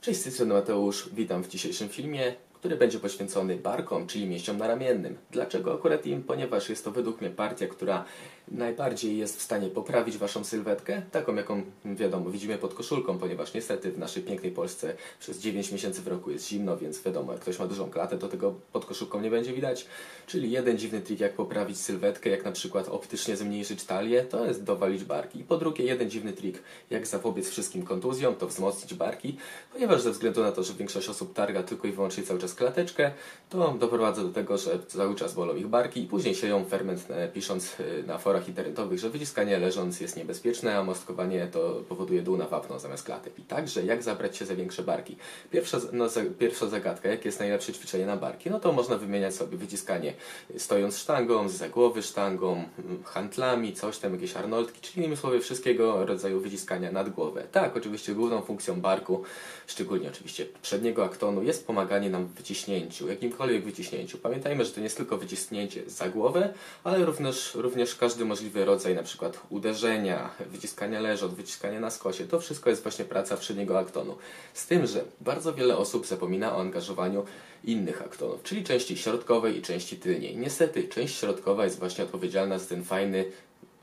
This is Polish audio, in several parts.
Cześć, z tej strony Mateusz. Witam w dzisiejszym filmie, który będzie poświęcony barkom, czyli mięśniom naramiennym. Dlaczego akurat im? Ponieważ jest to według mnie partia, która najbardziej jest w stanie poprawić Waszą sylwetkę, taką jaką wiadomo widzimy pod koszulką, ponieważ niestety w naszej pięknej Polsce przez 9 miesięcy w roku jest zimno, więc wiadomo, jak ktoś ma dużą klatę, to tego pod koszulką nie będzie widać. Czyli jeden dziwny trik, jak poprawić sylwetkę, jak na przykład optycznie zmniejszyć talię, to jest dowalić barki. I po drugie, jeden dziwny trik, jak zapobiec wszystkim kontuzjom, to wzmocnić barki, ponieważ ze względu na to, że większość osób targa tylko i wyłącznie cały czas klateczkę, to doprowadza do tego, że cały czas bolą ich barki i później sieją ferment, e, pisząc e, na forach internetowych, że wyciskanie leżąc jest niebezpieczne, a mostkowanie to powoduje dół na wapno zamiast klatek. I także jak zabrać się za większe barki? Pierwsza, no, za, pierwsza zagadka, jakie jest najlepsze ćwiczenie na barki? No to można wymieniać sobie wyciskanie stojąc sztangą, z głowy sztangą, handlami, coś tam, jakieś arnoldki, czyli innymi słowy wszystkiego rodzaju wyciskania nad głowę. Tak, oczywiście główną funkcją barku, szczególnie oczywiście przedniego aktonu, jest pomaganie nam wyciśnięciu, jakimkolwiek wyciśnięciu. Pamiętajmy, że to nie jest tylko wyciśnięcie za głowę, ale również, również każdy możliwy rodzaj na przykład uderzenia, wyciskania leżot, wyciskania na skosie. To wszystko jest właśnie praca przedniego aktonu. Z tym, że bardzo wiele osób zapomina o angażowaniu innych aktonów, czyli części środkowej i części tylniej. Niestety, część środkowa jest właśnie odpowiedzialna za ten fajny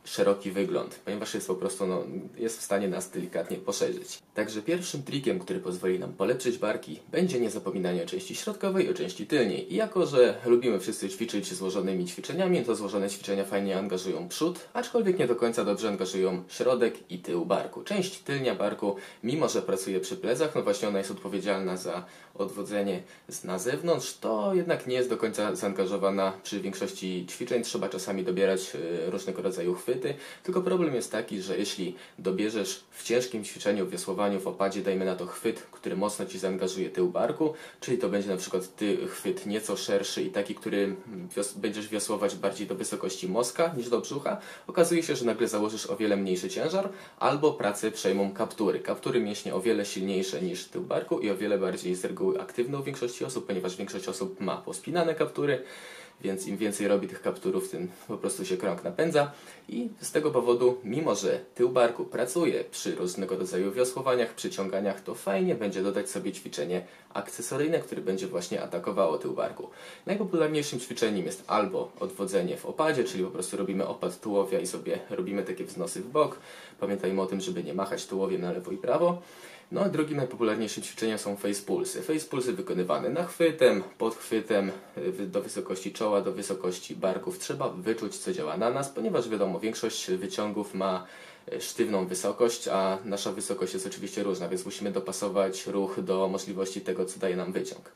szeroki wygląd, ponieważ jest po prostu, no, jest w stanie nas delikatnie poszerzyć. Także pierwszym trikiem, który pozwoli nam polepszyć barki, będzie niezapominanie o części środkowej i o części tylniej. I jako, że lubimy wszyscy ćwiczyć złożonymi ćwiczeniami, to złożone ćwiczenia fajnie angażują przód, aczkolwiek nie do końca dobrze angażują środek i tył barku. Część tylnia barku, mimo że pracuje przy plecach, no właśnie ona jest odpowiedzialna za odwodzenie na zewnątrz, to jednak nie jest do końca zaangażowana przy większości ćwiczeń. Trzeba czasami dobierać e, różnego rodzaju chwyty, tylko problem jest taki, że jeśli dobierzesz w ciężkim ćwiczeniu, w wiosłowaniu, w opadzie, dajmy na to chwyt, który mocno Ci zaangażuje tył barku, czyli to będzie na przykład ty, chwyt nieco szerszy i taki, który wios będziesz wiosłować bardziej do wysokości moska niż do brzucha, okazuje się, że nagle założysz o wiele mniejszy ciężar, albo pracę przejmą kaptury. Kaptury mięśnie o wiele silniejsze niż tył barku i o wiele bardziej z reguły aktywne u większości osób, ponieważ większość osób ma pospinane kaptury, więc im więcej robi tych kapturów, tym po prostu się krąg napędza i z tego powodu, mimo że tył barku pracuje przy różnego rodzaju wiosłowaniach, przyciąganiach, to fajnie będzie dodać sobie ćwiczenie akcesoryjne, które będzie właśnie atakowało tył barku. Najpopularniejszym ćwiczeniem jest albo odwodzenie w opadzie, czyli po prostu robimy opad tułowia i sobie robimy takie wznosy w bok. Pamiętajmy o tym, żeby nie machać tułowiem na lewo i prawo. No a drugim najpopularniejszym ćwiczeniem są face pulsy. Face pulsy wykonywane nachwytem, podchwytem, do wysokości czoła, do wysokości barków. Trzeba wyczuć, co działa na nas, ponieważ wiadomo, większość wyciągów ma e, sztywną wysokość, a nasza wysokość jest oczywiście różna, więc musimy dopasować ruch do możliwości tego, co daje nam wyciąg.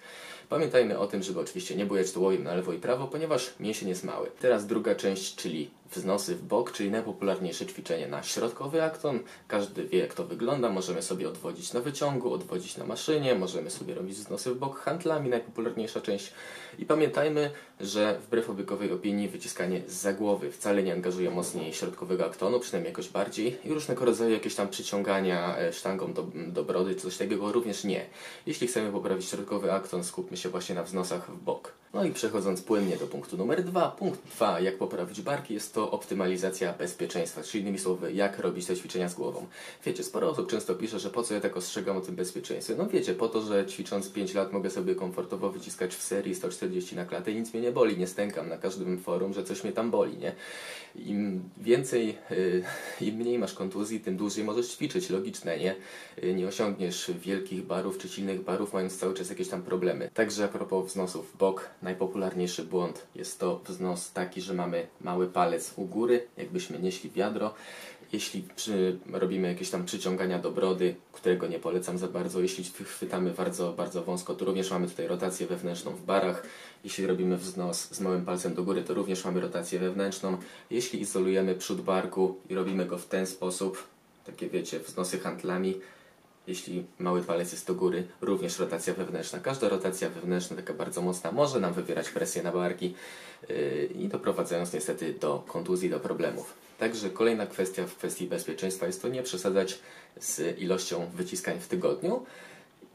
Pamiętajmy o tym, żeby oczywiście nie bujać tułowiem na lewo i prawo, ponieważ mięsień jest mały. Teraz druga część, czyli wznosy w bok, czyli najpopularniejsze ćwiczenie na środkowy akton. Każdy wie, jak to wygląda. Możemy sobie odwodzić na wyciągu, odwodzić na maszynie, możemy sobie robić wznosy w bok handlami, najpopularniejsza część. I pamiętajmy, że wbrew obiegowej opinii wyciskanie z głowy wcale nie angażuje mocniej środkowego aktonu, przynajmniej jakoś bardziej. I różnego rodzaju jakieś tam przyciągania e, sztangą do, do brody, coś takiego również nie. Jeśli chcemy poprawić środkowy akton, skupmy się właśnie na wznosach w bok. No i przechodząc płynnie do punktu numer dwa. Punkt dwa, jak poprawić barki, jest to optymalizacja bezpieczeństwa, czyli innymi słowy, jak robić te ćwiczenia z głową. Wiecie, sporo osób często pisze, że po co ja tak ostrzegam o tym bezpieczeństwie. No wiecie, po to, że ćwicząc 5 lat mogę sobie komfortowo wyciskać w serii 140 na klatę i nic mnie nie boli, nie stękam na każdym forum, że coś mnie tam boli, nie? Im więcej, yy, im mniej masz kontuzji, tym dłużej możesz ćwiczyć, logiczne, nie? Yy, nie osiągniesz wielkich barów czy silnych barów, mając cały czas jakieś tam problemy. Także a propos wznosów bok, najpopularniejszy błąd jest to wznos taki, że mamy mały palec u góry, jakbyśmy nieśli wiadro. Jeśli przy, robimy jakieś tam przyciągania do brody, którego nie polecam za bardzo, jeśli chwytamy bardzo, bardzo wąsko, to również mamy tutaj rotację wewnętrzną w barach. Jeśli robimy wznos z małym palcem do góry, to również mamy rotację wewnętrzną. Jeśli izolujemy przód barku i robimy go w ten sposób, takie wiecie, wznosy handlami, jeśli mały palec jest do góry, również rotacja wewnętrzna. Każda rotacja wewnętrzna, taka bardzo mocna, może nam wywierać presję na barki yy, i doprowadzając niestety do kontuzji, do problemów. Także kolejna kwestia w kwestii bezpieczeństwa jest to nie przesadzać z ilością wyciskań w tygodniu.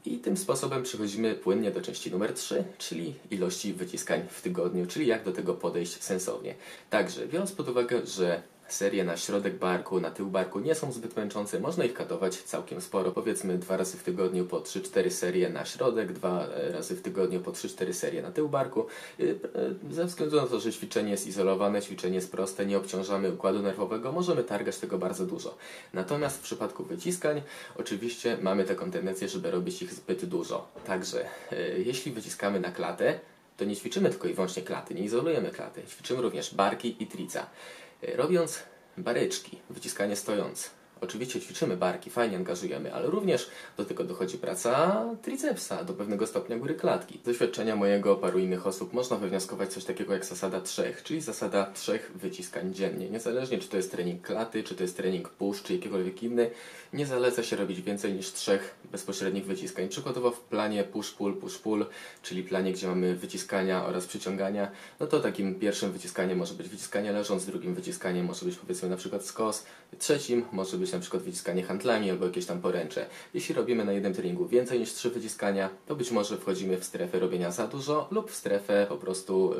I tym sposobem przechodzimy płynnie do części numer 3, czyli ilości wyciskań w tygodniu, czyli jak do tego podejść sensownie. Także biorąc pod uwagę, że serie na środek barku, na tył barku nie są zbyt męczące, można ich katować całkiem sporo, powiedzmy dwa razy w tygodniu po 3-4 serie na środek, dwa razy w tygodniu po 3-4 serie na tył barku. Y, y, ze względu na to, że ćwiczenie jest izolowane, ćwiczenie jest proste, nie obciążamy układu nerwowego, możemy targać tego bardzo dużo. Natomiast w przypadku wyciskań, oczywiście mamy taką tendencję, żeby robić ich zbyt dużo. Także jeśli wyciskamy na klatę, to nie ćwiczymy tylko i wyłącznie klaty, nie izolujemy klaty, ćwiczymy również barki i trica. Robiąc baryczki, wyciskanie stojąc, Oczywiście ćwiczymy barki, fajnie angażujemy, ale również do tego dochodzi praca tricepsa, do pewnego stopnia góry klatki. Z doświadczenia mojego, paru innych osób można wywnioskować coś takiego jak zasada trzech, czyli zasada trzech wyciskań dziennie. Niezależnie czy to jest trening klaty, czy to jest trening push, czy jakikolwiek inny, nie zaleca się robić więcej niż trzech bezpośrednich wyciskań. Przykładowo w planie push-pull, push-pull, czyli planie, gdzie mamy wyciskania oraz przyciągania, no to takim pierwszym wyciskaniem może być wyciskanie leżąc, drugim wyciskaniem może być powiedzmy na przykład skos, trzecim może być być na przykład wyciskanie handlami albo jakieś tam poręcze. Jeśli robimy na jednym treningu więcej niż 3 wyciskania, to być może wchodzimy w strefę robienia za dużo lub w strefę po prostu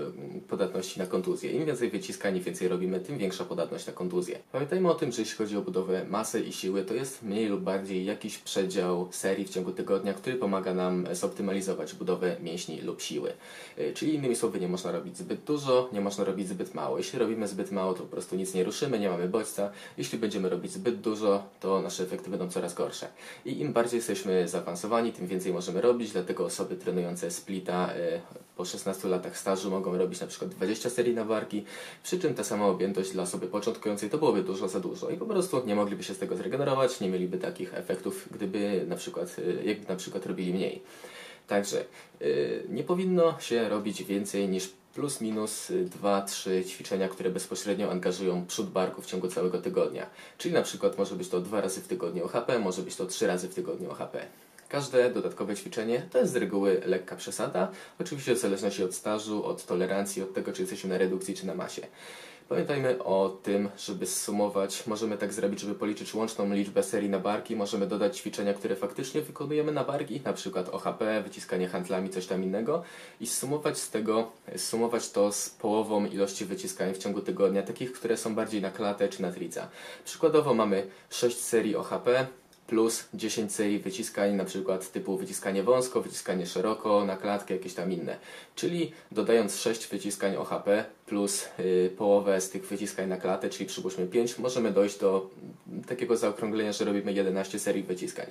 podatności na kontuzję. Im więcej wyciskań, im więcej robimy, tym większa podatność na kontuzję. Pamiętajmy o tym, że jeśli chodzi o budowę masy i siły, to jest mniej lub bardziej jakiś przedział serii w ciągu tygodnia, który pomaga nam zoptymalizować budowę mięśni lub siły. Y, czyli innymi słowy, nie można robić zbyt dużo, nie można robić zbyt mało. Jeśli robimy zbyt mało, to po prostu nic nie ruszymy, nie mamy bodźca. Jeśli będziemy robić zbyt dużo, dużo, to nasze efekty będą coraz gorsze. I im bardziej jesteśmy zaawansowani, tym więcej możemy robić, dlatego osoby trenujące splita y, po 16 latach stażu mogą robić na przykład 20 serii na barki, przy czym ta sama objętość dla osoby początkującej to byłoby dużo za dużo i po prostu nie mogliby się z tego zregenerować, nie mieliby takich efektów, gdyby na przykład, y, jakby na przykład robili mniej. Także yy, nie powinno się robić więcej niż plus minus 2-3 ćwiczenia, które bezpośrednio angażują przód barku w ciągu całego tygodnia. Czyli na przykład może być to dwa razy w tygodniu OHP, może być to trzy razy w tygodniu OHP. Każde dodatkowe ćwiczenie to jest z reguły lekka przesada, oczywiście w zależności od stażu, od tolerancji, od tego czy jesteśmy na redukcji czy na masie. Pamiętajmy o tym, żeby sumować. Możemy tak zrobić, żeby policzyć łączną liczbę serii na barki. Możemy dodać ćwiczenia, które faktycznie wykonujemy na barki, na przykład OHP, wyciskanie handlami, coś tam innego i sumować z tego, sumować to z połową ilości wyciskań w ciągu tygodnia, takich, które są bardziej na klatę czy na trica. Przykładowo mamy 6 serii OHP, plus 10 serii wyciskań, na przykład typu wyciskanie wąsko, wyciskanie szeroko, na klatkę, jakieś tam inne. Czyli dodając 6 wyciskań OHP plus yy, połowę z tych wyciskań na klatę, czyli przypuśćmy 5, możemy dojść do takiego zaokrąglenia, że robimy 11 serii wyciskań.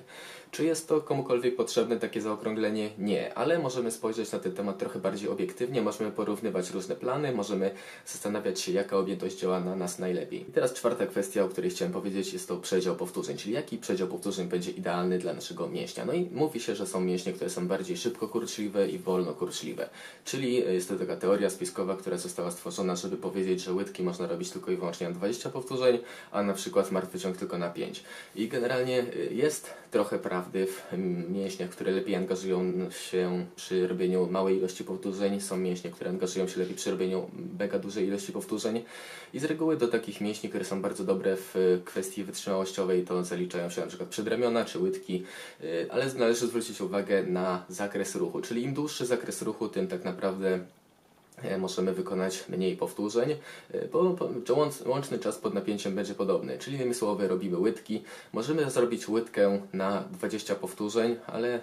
Czy jest to komukolwiek potrzebne takie zaokrąglenie? Nie, ale możemy spojrzeć na ten temat trochę bardziej obiektywnie, możemy porównywać różne plany, możemy zastanawiać się, jaka objętość działa na nas najlepiej. I teraz czwarta kwestia, o której chciałem powiedzieć, jest to przedział powtórzeń, czyli jaki przedział powtórzeń będzie idealny dla naszego mięśnia. No i mówi się, że są mięśnie, które są bardziej szybko kurczliwe i wolno kurczliwe. Czyli jest to taka teoria spiskowa, która została stworzona, żeby powiedzieć, że łydki można robić tylko i wyłącznie na 20 powtórzeń, a na przykład martwy ciąg tylko na 5. I generalnie jest trochę prawdy w mięśniach, które lepiej angażują się przy robieniu małej ilości powtórzeń. Są mięśnie, które angażują się lepiej przy robieniu mega dużej ilości powtórzeń. I z reguły do takich mięśni, które są bardzo dobre w kwestii wytrzymałościowej, to zaliczają się na przykład przedramiona czy łydki, y, ale należy zwrócić uwagę na zakres ruchu. Czyli im dłuższy zakres ruchu, tym tak naprawdę możemy wykonać mniej powtórzeń, e, bo łączny czas pod napięciem będzie podobny. Czyli innymi słowy robimy łydki. Możemy zrobić łydkę na 20 powtórzeń, ale e,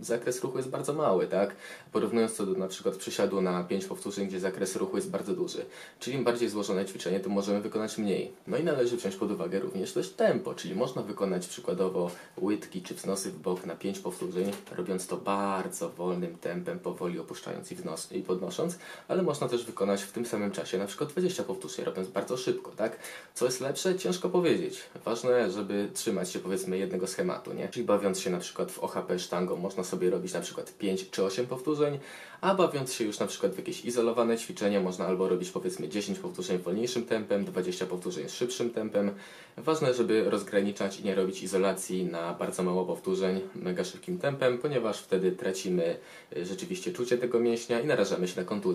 zakres ruchu jest bardzo mały, tak? Porównując to do na przykład przysiadu na 5 powtórzeń, gdzie zakres ruchu jest bardzo duży. Czyli im bardziej złożone ćwiczenie, to możemy wykonać mniej. No i należy wziąć pod uwagę również też tempo, czyli można wykonać przykładowo łydki czy wznosy w bok na 5 powtórzeń, robiąc to bardzo wolnym tempem, powoli opuszczając i, wnos i podnosząc, ale można też wykonać w tym samym czasie na przykład 20 powtórzeń, robiąc bardzo szybko, tak? Co jest lepsze? Ciężko powiedzieć. Ważne, żeby trzymać się powiedzmy jednego schematu, nie? Czyli bawiąc się na przykład w OHP sztangą, można sobie robić na przykład 5 czy 8 powtórzeń, a bawiąc się już na przykład w jakieś izolowane ćwiczenia, można albo robić powiedzmy 10 powtórzeń wolniejszym tempem, 20 powtórzeń szybszym tempem. Ważne, żeby rozgraniczać i nie robić izolacji na bardzo mało powtórzeń mega szybkim tempem, ponieważ wtedy tracimy y, rzeczywiście czucie tego mięśnia i narażamy się na kontuzję.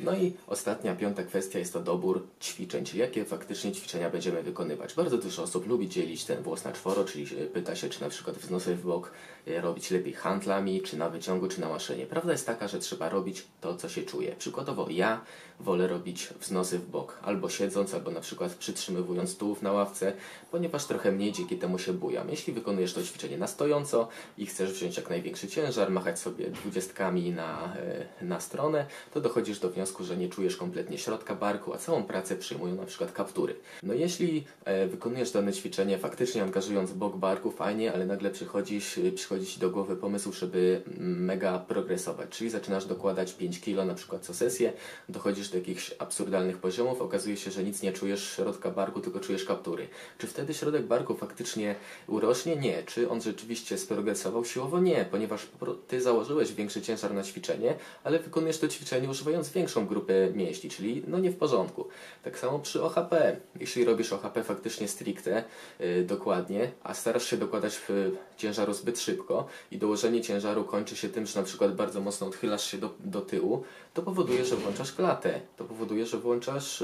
No i ostatnia, piąta kwestia jest to dobór ćwiczeń, czyli jakie faktycznie ćwiczenia będziemy wykonywać. Bardzo dużo osób lubi dzielić ten włos na czworo, czyli pyta się, czy na przykład wznosy w bok y, robić lepiej handlami, czy na wyciągu, czy na maszynie. Prawda jest taka, że trzeba robić to, co się czuje. Przykładowo ja wolę robić wznosy w bok, albo siedząc, albo na przykład przytrzymywując tułów na ławce, ponieważ trochę mniej dzięki temu się bujam. Jeśli wykonujesz to ćwiczenie na stojąco i chcesz wziąć jak największy ciężar, machać sobie dwudziestkami na, e, na stronę, to dochodzisz do wniosku, że nie czujesz kompletnie środka barku, a całą pracę przyjmują na przykład kaptury. No jeśli e, wykonujesz dane ćwiczenie faktycznie angażując bok barku, fajnie, ale nagle przychodzisz, przychodzi Ci do głowy pomysł, żeby mega progresować, czyli zaczynasz dokładać 5 kg na przykład co sesję, dochodzisz do jakichś absurdalnych poziomów, okazuje się, że nic nie czujesz środka barku, tylko czujesz kaptury. Czy wtedy środek barku faktycznie urośnie? Nie. Czy on rzeczywiście sprogresował siłowo? Nie, ponieważ Ty założyłeś większy ciężar na ćwiczenie, ale wykonujesz to ćwiczenie używając większą grupę mięśni, czyli no nie w porządku. Tak samo przy OHP. Jeśli robisz OHP faktycznie stricte, yy, dokładnie, a starasz się dokładać ciężaru zbyt szybko i dołożenie ciężaru kończy się tym, że na przykład bardzo mocno odchylasz się do, do tyłu, to powoduje, że włączasz klatę. To powoduje, że włączasz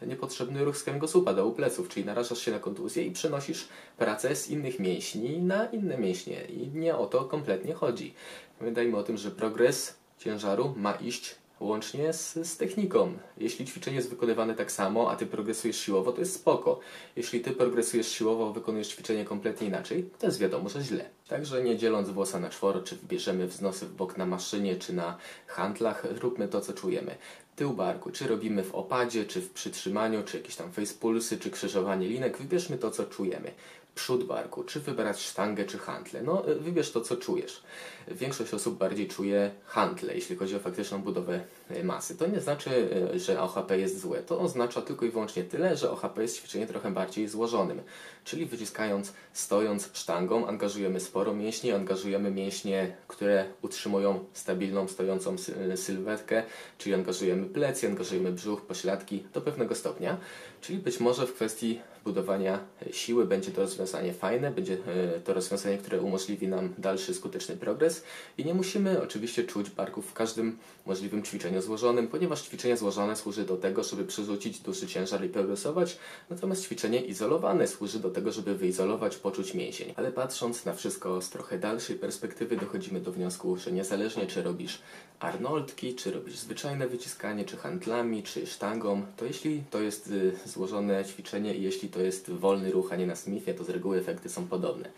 yy, niepotrzebny ruch kręgosłupa do pleców, czyli narażasz się na kontuzję i przenosisz pracę z innych mięśni na inne mięśnie. I nie o to kompletnie chodzi. Pamiętajmy o tym, że progres ciężaru ma iść łącznie z, z techniką. Jeśli ćwiczenie jest wykonywane tak samo, a ty progresujesz siłowo, to jest spoko. Jeśli ty progresujesz siłowo, wykonujesz ćwiczenie kompletnie inaczej, to jest wiadomo, że źle. Także nie dzieląc włosa na czworo, czy wybierzemy wznosy w bok na maszynie, czy na handlach, róbmy to, co czujemy. Tył barku, czy robimy w opadzie, czy w przytrzymaniu, czy jakieś tam face pulsy, czy krzyżowanie linek, wybierzmy to, co czujemy przód barku, czy wybrać sztangę, czy hantle. No, y, wybierz to, co czujesz. Większość osób bardziej czuje hantle, jeśli chodzi o faktyczną budowę y, masy. To nie znaczy, y, że OHP jest złe. To oznacza tylko i wyłącznie tyle, że OHP jest ćwiczeniem trochę bardziej złożonym. Czyli wyciskając, stojąc sztangą, angażujemy sporo mięśni, angażujemy mięśnie, które utrzymują stabilną, stojącą sylwetkę, czyli angażujemy plecy, angażujemy brzuch, pośladki do pewnego stopnia. Czyli być może w kwestii budowania siły będzie to rozwiązanie fajne, będzie e, to rozwiązanie, które umożliwi nam dalszy skuteczny progres i nie musimy oczywiście czuć barków w każdym możliwym ćwiczeniu złożonym, ponieważ ćwiczenie złożone służy do tego, żeby przerzucić duży ciężar i progresować, natomiast ćwiczenie izolowane służy do tego, żeby wyizolować, poczuć mięsień. Ale patrząc na wszystko z trochę dalszej perspektywy, dochodzimy do wniosku, że niezależnie czy robisz arnoldki, czy robisz zwyczajne wyciskanie, czy handlami, czy sztangą, to jeśli to jest y, złożone ćwiczenie i jeśli to jest wolny ruch, a nie na Smithie, to z reguły efekty są podobne.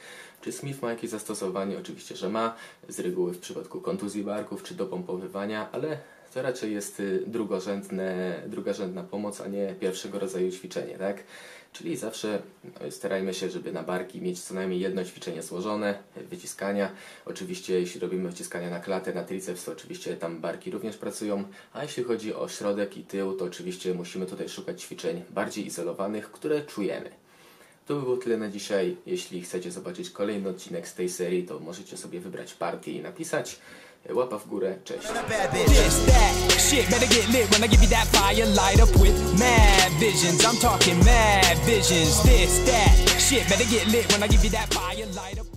Czy Smith ma jakieś zastosowanie? Oczywiście, że ma. Z reguły w przypadku kontuzji barków czy dopompowywania, ale to raczej jest y, drugorzędne, drugorzędna pomoc, a nie pierwszego rodzaju ćwiczenie, tak? Czyli zawsze no, starajmy się, żeby na barki mieć co najmniej jedno ćwiczenie złożone, wyciskania. Oczywiście jeśli robimy wyciskania na klatę, na triceps, to oczywiście tam barki również pracują, a jeśli chodzi o środek i tył, to oczywiście musimy tutaj szukać ćwiczeń bardziej izolowanych, które czujemy. To by było tyle na dzisiaj. Jeśli chcecie zobaczyć kolejny odcinek z tej serii, to możecie sobie wybrać partię i napisać. łapa w górę, cześć. Shit, better get lit when I give you that fire light up with mad visions. I'm talking mad visions. This, that, shit, better get lit when I give you that fire light up.